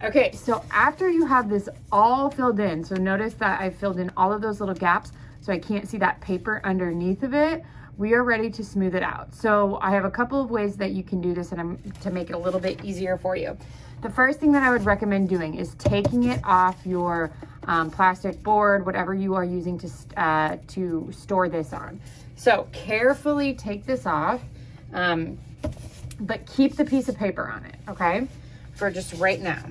Okay, so after you have this all filled in, so notice that I filled in all of those little gaps so I can't see that paper underneath of it, we are ready to smooth it out. So I have a couple of ways that you can do this and I'm, to make it a little bit easier for you. The first thing that I would recommend doing is taking it off your um, plastic board, whatever you are using to, uh, to store this on. So carefully take this off, um, but keep the piece of paper on it, okay? For just right now.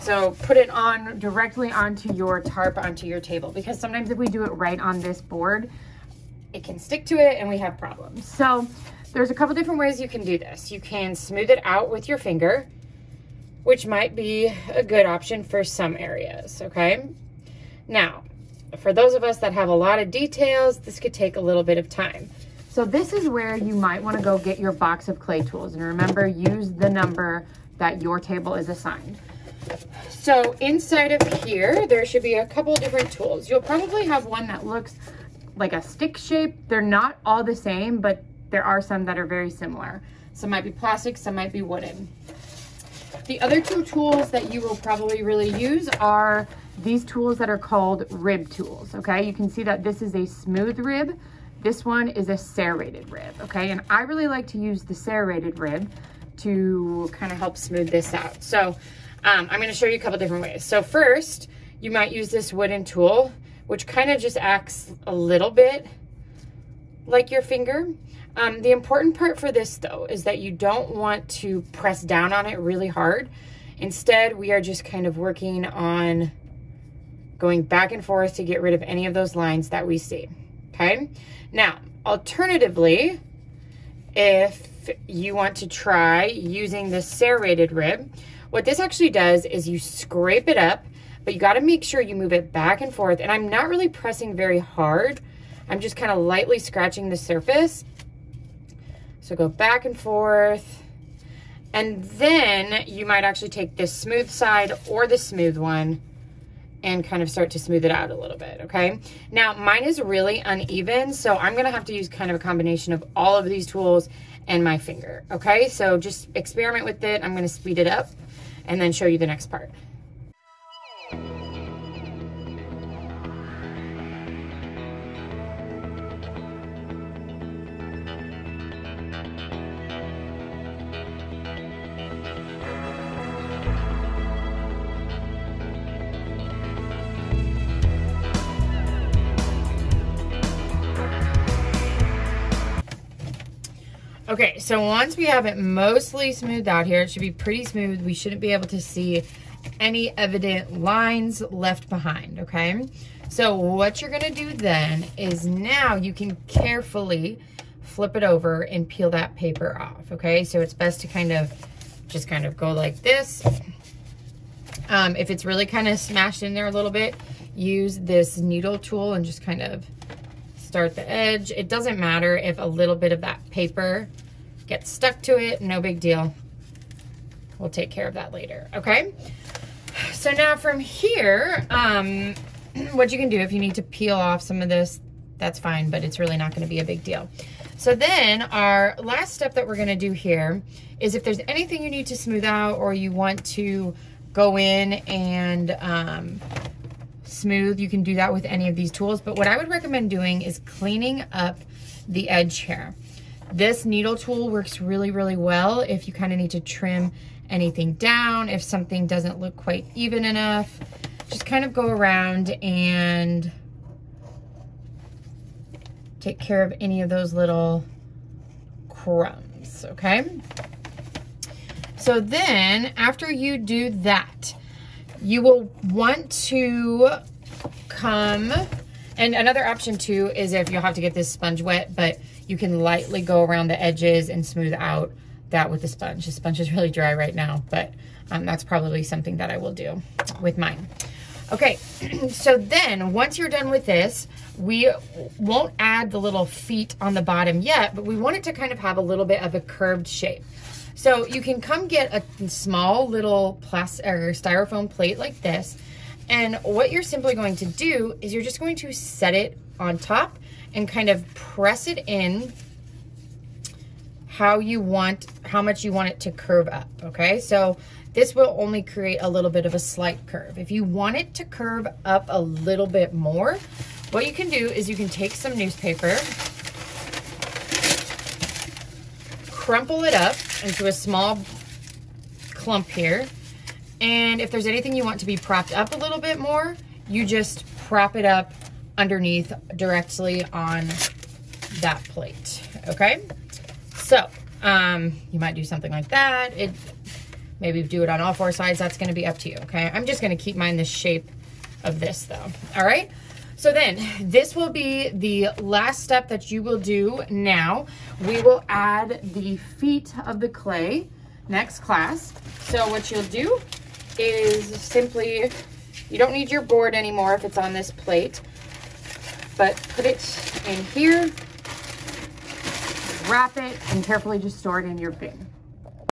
So put it on directly onto your tarp, onto your table, because sometimes if we do it right on this board, it can stick to it and we have problems. So there's a couple different ways you can do this. You can smooth it out with your finger, which might be a good option for some areas, okay? Now, for those of us that have a lot of details, this could take a little bit of time. So this is where you might wanna go get your box of clay tools. And remember, use the number that your table is assigned. So inside of here, there should be a couple different tools. You'll probably have one that looks like a stick shape. They're not all the same, but there are some that are very similar. Some might be plastic, some might be wooden. The other two tools that you will probably really use are these tools that are called rib tools, okay? You can see that this is a smooth rib. This one is a serrated rib, okay? And I really like to use the serrated rib to kind of help smooth this out. So um, I'm gonna show you a couple different ways. So first, you might use this wooden tool, which kind of just acts a little bit like your finger. Um, the important part for this though, is that you don't want to press down on it really hard. Instead, we are just kind of working on going back and forth to get rid of any of those lines that we see, okay? Now, alternatively, if you want to try using the serrated rib, what this actually does is you scrape it up, but you gotta make sure you move it back and forth. And I'm not really pressing very hard. I'm just kind of lightly scratching the surface. So go back and forth. And then you might actually take this smooth side or the smooth one and kind of start to smooth it out a little bit, okay? Now, mine is really uneven, so I'm gonna have to use kind of a combination of all of these tools and my finger, okay? So just experiment with it. I'm gonna speed it up and then show you the next part. Okay, so once we have it mostly smoothed out here, it should be pretty smooth. We shouldn't be able to see any evident lines left behind, okay? So what you're gonna do then is now you can carefully flip it over and peel that paper off, okay? So it's best to kind of just kind of go like this. Um, if it's really kind of smashed in there a little bit, use this needle tool and just kind of start the edge. It doesn't matter if a little bit of that paper gets stuck to it, no big deal. We'll take care of that later, okay? So now from here, um, what you can do if you need to peel off some of this, that's fine, but it's really not gonna be a big deal. So then our last step that we're gonna do here is if there's anything you need to smooth out or you want to go in and um, smooth. You can do that with any of these tools. But what I would recommend doing is cleaning up the edge here. This needle tool works really, really well if you kind of need to trim anything down, if something doesn't look quite even enough. Just kind of go around and take care of any of those little crumbs, okay? So then after you do that, you will want to come, and another option too is if you'll have to get this sponge wet, but you can lightly go around the edges and smooth out that with the sponge. The sponge is really dry right now, but um, that's probably something that I will do with mine. Okay, so then once you're done with this, we won't add the little feet on the bottom yet, but we want it to kind of have a little bit of a curved shape. So you can come get a small little plastic or styrofoam plate like this. And what you're simply going to do is you're just going to set it on top and kind of press it in how you want, how much you want it to curve up, okay? So this will only create a little bit of a slight curve. If you want it to curve up a little bit more, what you can do is you can take some newspaper, crumple it up into a small clump here. And if there's anything you want to be propped up a little bit more, you just prop it up underneath directly on that plate, okay? So, um, you might do something like that. It Maybe do it on all four sides. That's gonna be up to you, okay? I'm just gonna keep mine the shape of this though, all right? So then this will be the last step that you will do now. We will add the feet of the clay next class. So what you'll do is simply, you don't need your board anymore if it's on this plate, but put it in here, wrap it, and carefully just store it in your bin.